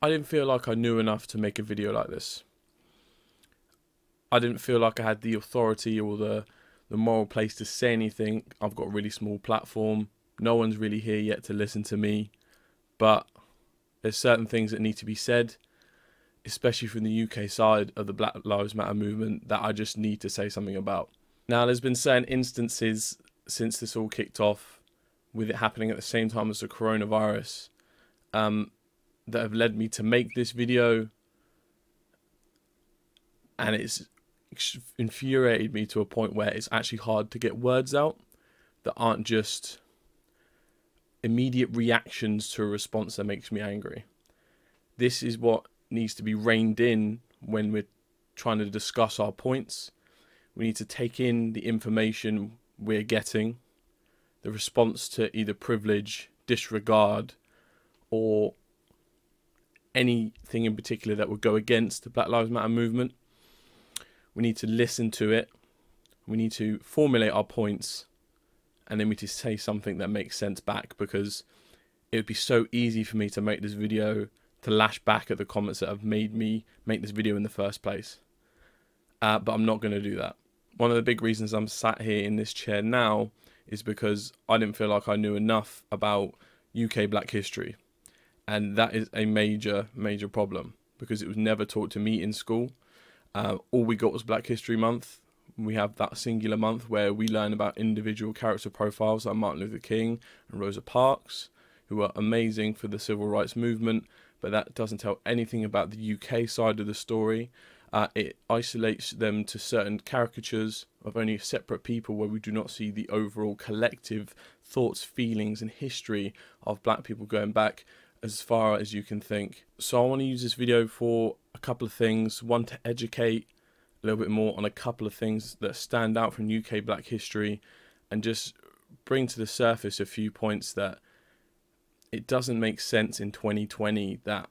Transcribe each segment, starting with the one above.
I didn't feel like I knew enough to make a video like this. I didn't feel like I had the authority or the the moral place to say anything. I've got a really small platform. No one's really here yet to listen to me. But there's certain things that need to be said, especially from the UK side of the Black Lives Matter movement, that I just need to say something about. Now, there's been certain instances since this all kicked off, with it happening at the same time as the coronavirus, um, that have led me to make this video. And it's infuriated me to a point where it's actually hard to get words out that aren't just immediate reactions to a response that makes me angry. This is what needs to be reined in when we're trying to discuss our points. We need to take in the information we're getting, the response to either privilege, disregard, or anything in particular that would go against the Black Lives Matter movement. We need to listen to it. We need to formulate our points and then we just say something that makes sense back because it would be so easy for me to make this video to lash back at the comments that have made me make this video in the first place. Uh, but I'm not going to do that. One of the big reasons I'm sat here in this chair now is because I didn't feel like I knew enough about UK black history. And that is a major, major problem because it was never taught to me in school. Uh, all we got was Black History Month, we have that singular month where we learn about individual character profiles like Martin Luther King and Rosa Parks, who are amazing for the civil rights movement, but that doesn't tell anything about the UK side of the story. Uh, it isolates them to certain caricatures of only separate people where we do not see the overall collective thoughts, feelings, and history of black people going back as far as you can think. So I want to use this video for a couple of things. One, to educate a little bit more on a couple of things that stand out from UK black history and just bring to the surface a few points that it doesn't make sense in 2020 that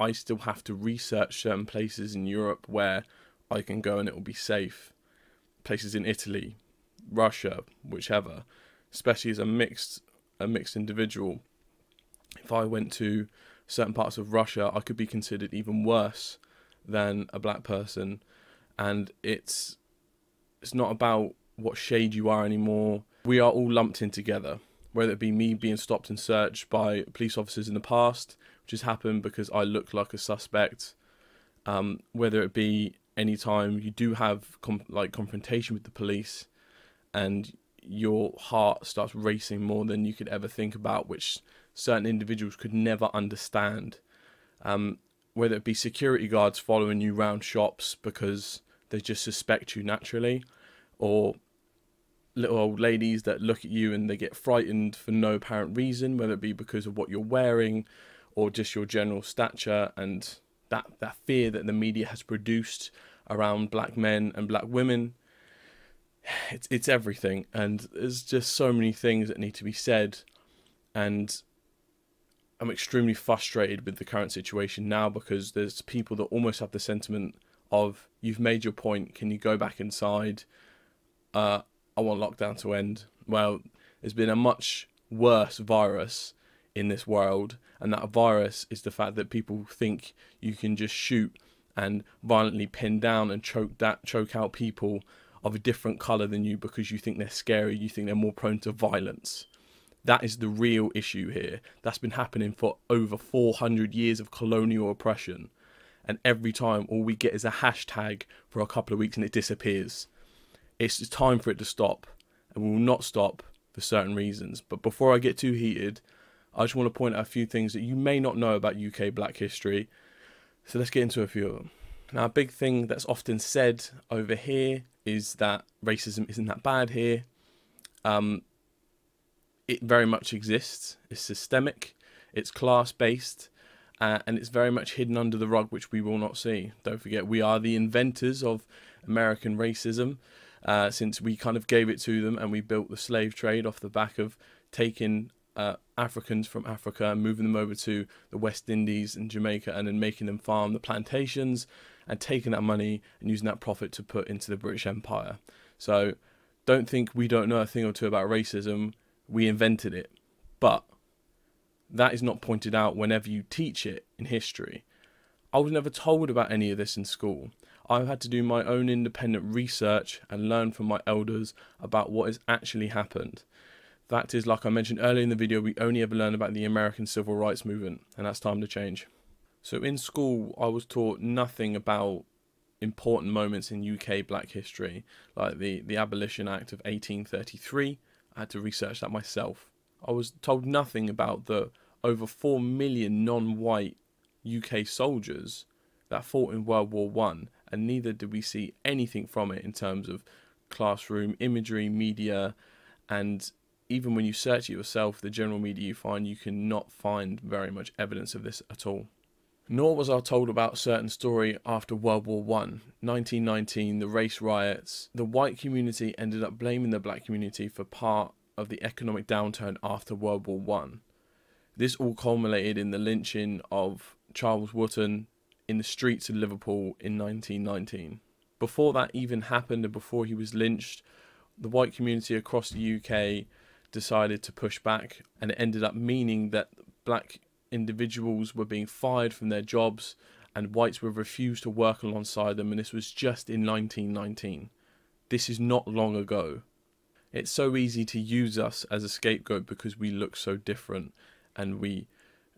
I still have to research certain places in Europe where I can go and it will be safe. Places in Italy, Russia, whichever, especially as a mixed a mixed individual. If I went to certain parts of Russia, I could be considered even worse than a black person and it's it's not about what shade you are anymore. We are all lumped in together. Whether it be me being stopped and searched by police officers in the past, which has happened because I look like a suspect, um, whether it be any time you do have com- like confrontation with the police, and your heart starts racing more than you could ever think about, which certain individuals could never understand. Um, whether it be security guards following you round shops because they just suspect you naturally, or little old ladies that look at you and they get frightened for no apparent reason, whether it be because of what you're wearing or just your general stature and that, that fear that the media has produced around black men and black women. It's it's everything and there's just so many things that need to be said and I'm extremely frustrated with the current situation now because there's people that almost have the sentiment of you've made your point. Can you go back inside? Uh, I want lockdown to end. Well, there's been a much worse virus in this world, and that virus is the fact that people think you can just shoot and violently pin down and choke that choke out people of a different color than you because you think they're scary, you think they're more prone to violence. That is the real issue here. That's been happening for over 400 years of colonial oppression and every time all we get is a hashtag for a couple of weeks and it disappears. It's time for it to stop, and we will not stop for certain reasons. But before I get too heated, I just want to point out a few things that you may not know about UK black history. So let's get into a few of them. Now, a big thing that's often said over here is that racism isn't that bad here. Um, it very much exists. It's systemic. It's class based uh, and it's very much hidden under the rug, which we will not see. Don't forget, we are the inventors of American racism, uh, since we kind of gave it to them and we built the slave trade off the back of taking uh, Africans from Africa and moving them over to the West Indies and Jamaica and then making them farm the plantations and taking that money and using that profit to put into the British Empire. So don't think we don't know a thing or two about racism. We invented it. But that is not pointed out whenever you teach it in history. I was never told about any of this in school. I've had to do my own independent research and learn from my elders about what has actually happened. That is, like I mentioned earlier in the video, we only ever learn about the American Civil Rights Movement, and that's time to change. So in school, I was taught nothing about important moments in UK black history, like the, the Abolition Act of 1833. I had to research that myself. I was told nothing about the over 4 million non white UK soldiers that fought in World War One, and neither did we see anything from it in terms of classroom imagery, media, and even when you search it yourself, the general media you find, you cannot find very much evidence of this at all. Nor was I told about certain story after World War One, 1919, the race riots. The white community ended up blaming the black community for part of the economic downturn after World War One. This all culminated in the lynching of Charles Wootton in the streets of Liverpool in 1919. Before that even happened and before he was lynched, the white community across the UK decided to push back, and it ended up meaning that black individuals were being fired from their jobs and whites were refused to work alongside them, and this was just in 1919. This is not long ago. It's so easy to use us as a scapegoat because we look so different and we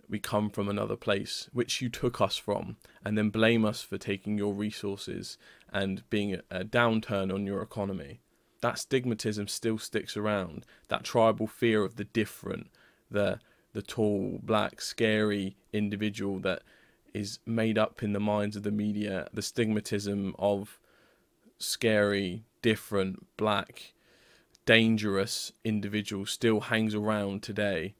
we come from another place which you took us from and then blame us for taking your resources and being a, a downturn on your economy that stigmatism still sticks around that tribal fear of the different the the tall black scary individual that is made up in the minds of the media the stigmatism of scary different black dangerous individual still hangs around today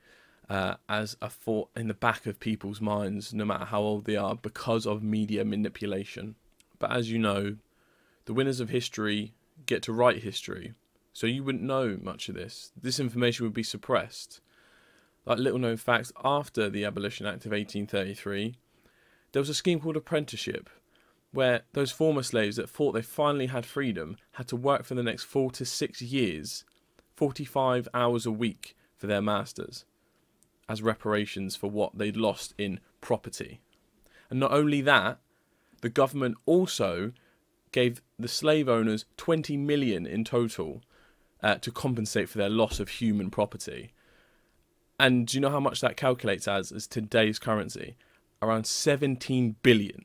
uh, as a thought in the back of people's minds, no matter how old they are, because of media manipulation. But as you know, the winners of history get to write history, so you wouldn't know much of this. This information would be suppressed. Like little known facts, after the Abolition Act of 1833, there was a scheme called apprenticeship, where those former slaves that thought they finally had freedom had to work for the next four to six years, 45 hours a week for their masters as reparations for what they'd lost in property. And not only that, the government also gave the slave owners 20 million in total uh, to compensate for their loss of human property. And do you know how much that calculates as as today's currency? Around 17 billion.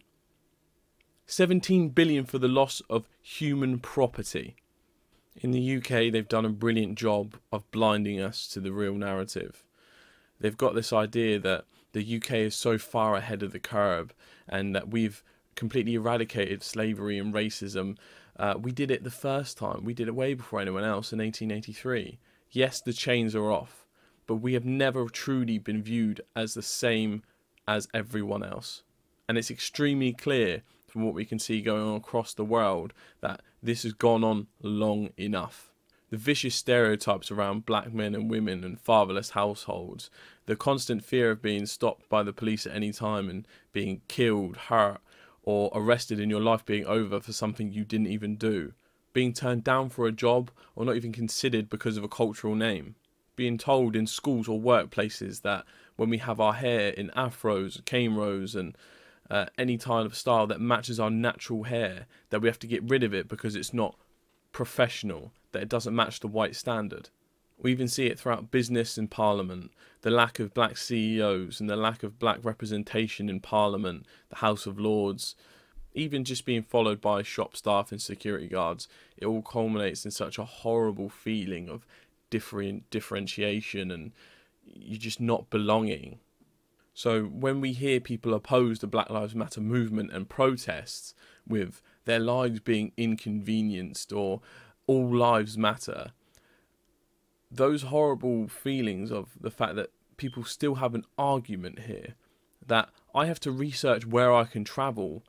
17 billion for the loss of human property. In the UK, they've done a brilliant job of blinding us to the real narrative they've got this idea that the UK is so far ahead of the curve and that we've completely eradicated slavery and racism. Uh, we did it the first time. We did it way before anyone else in 1883. Yes, the chains are off, but we have never truly been viewed as the same as everyone else. And it's extremely clear from what we can see going on across the world that this has gone on long enough the vicious stereotypes around black men and women and fatherless households, the constant fear of being stopped by the police at any time and being killed, hurt, or arrested in your life being over for something you didn't even do, being turned down for a job or not even considered because of a cultural name, being told in schools or workplaces that when we have our hair in afros, cane rows, and uh, any type of style that matches our natural hair, that we have to get rid of it because it's not professional, that it doesn't match the white standard. We even see it throughout business and parliament, the lack of black CEOs and the lack of black representation in parliament, the House of Lords, even just being followed by shop staff and security guards. It all culminates in such a horrible feeling of different differentiation and you're just not belonging. So when we hear people oppose the Black Lives Matter movement and protests with their lives being inconvenienced or all lives matter, those horrible feelings of the fact that people still have an argument here, that I have to research where I can travel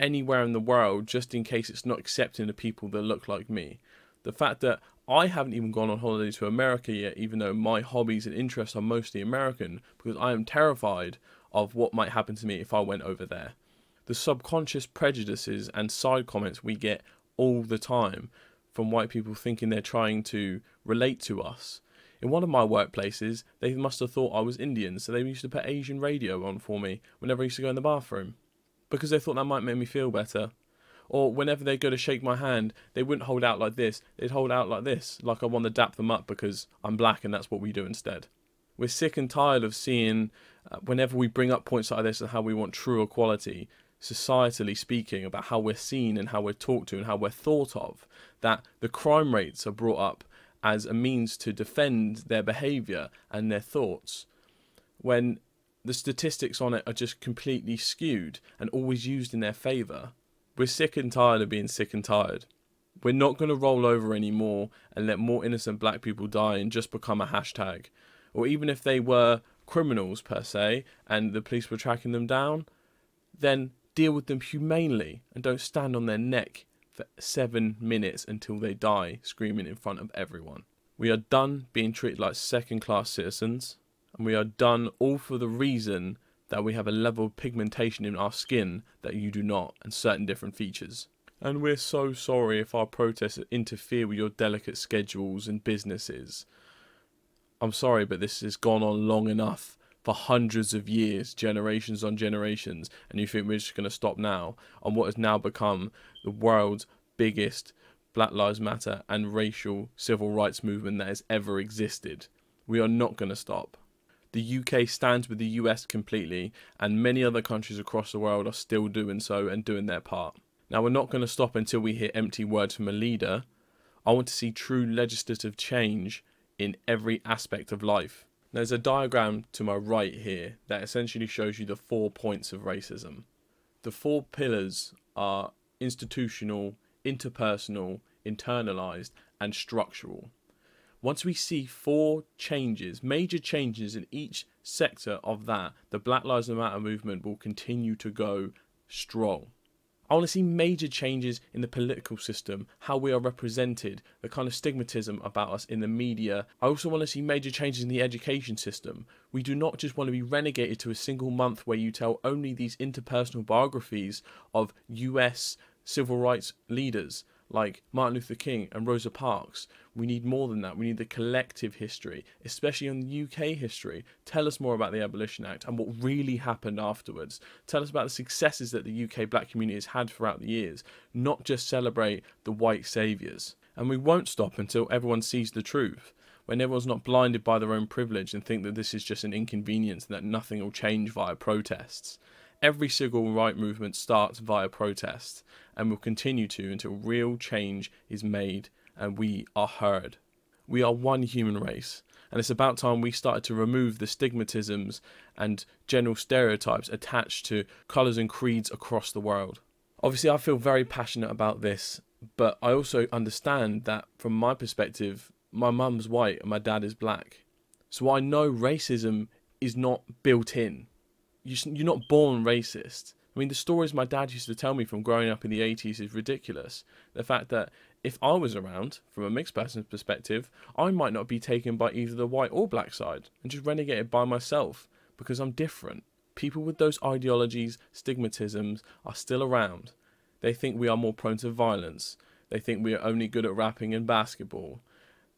anywhere in the world just in case it's not accepting the people that look like me. The fact that I haven't even gone on holiday to America yet, even though my hobbies and interests are mostly American, because I am terrified of what might happen to me if I went over there the subconscious prejudices and side comments we get all the time from white people thinking they're trying to relate to us. In one of my workplaces, they must have thought I was Indian, so they used to put Asian radio on for me whenever I used to go in the bathroom because they thought that might make me feel better. Or whenever they go to shake my hand, they wouldn't hold out like this, they'd hold out like this, like I want to dap them up because I'm black and that's what we do instead. We're sick and tired of seeing, uh, whenever we bring up points like this and how we want true equality, societally speaking, about how we're seen and how we're talked to and how we're thought of, that the crime rates are brought up as a means to defend their behaviour and their thoughts, when the statistics on it are just completely skewed and always used in their favour. We're sick and tired of being sick and tired. We're not going to roll over anymore and let more innocent black people die and just become a hashtag. Or even if they were criminals per se and the police were tracking them down, then deal with them humanely and don't stand on their neck for seven minutes until they die screaming in front of everyone. We are done being treated like second class citizens, and we are done all for the reason that we have a level of pigmentation in our skin that you do not, and certain different features. And we're so sorry if our protests interfere with your delicate schedules and businesses. I'm sorry, but this has gone on long enough for hundreds of years, generations on generations, and you think we're just going to stop now on what has now become the world's biggest Black Lives Matter and racial civil rights movement that has ever existed. We are not going to stop. The UK stands with the US completely, and many other countries across the world are still doing so and doing their part. Now, we're not going to stop until we hear empty words from a leader. I want to see true legislative change in every aspect of life. There's a diagram to my right here that essentially shows you the four points of racism. The four pillars are institutional, interpersonal, internalized, and structural. Once we see four changes, major changes in each sector of that, the Black Lives Matter movement will continue to go strong. I want to see major changes in the political system, how we are represented, the kind of stigmatism about us in the media. I also want to see major changes in the education system. We do not just want to be renegated to a single month where you tell only these interpersonal biographies of US civil rights leaders like Martin Luther King and Rosa Parks. We need more than that. We need the collective history, especially on the UK history. Tell us more about the Abolition Act and what really happened afterwards. Tell us about the successes that the UK black community has had throughout the years, not just celebrate the white saviours. And we won't stop until everyone sees the truth. When everyone's not blinded by their own privilege and think that this is just an inconvenience and that nothing will change via protests. Every civil right movement starts via protest and will continue to until real change is made and we are heard. We are one human race, and it's about time we started to remove the stigmatisms and general stereotypes attached to colours and creeds across the world. Obviously, I feel very passionate about this, but I also understand that from my perspective, my mum's white and my dad is black. So I know racism is not built in you're not born racist. I mean, the stories my dad used to tell me from growing up in the 80s is ridiculous. The fact that if I was around, from a mixed person's perspective, I might not be taken by either the white or black side and just renegated by myself because I'm different. People with those ideologies, stigmatisms, are still around. They think we are more prone to violence. They think we are only good at rapping and basketball.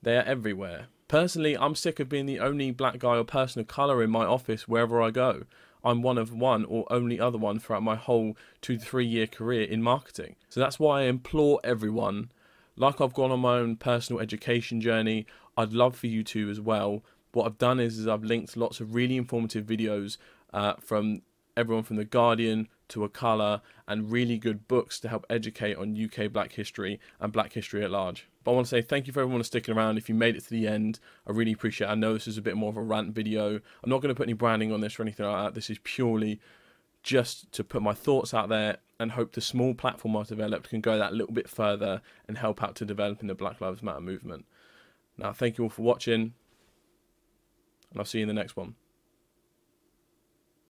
They are everywhere. Personally, I'm sick of being the only black guy or person of colour in my office wherever I go. I'm one of one or only other one throughout my whole two to three year career in marketing. So that's why I implore everyone, like I've gone on my own personal education journey, I'd love for you to as well. What I've done is, is I've linked lots of really informative videos uh, from everyone from The Guardian to Akala and really good books to help educate on UK black history and black history at large. But I want to say thank you for everyone sticking around. If you made it to the end, I really appreciate it. I know this is a bit more of a rant video. I'm not going to put any branding on this or anything like that. This is purely just to put my thoughts out there and hope the small platform I've developed can go that little bit further and help out to developing the Black Lives Matter movement. Now, thank you all for watching, and I'll see you in the next one.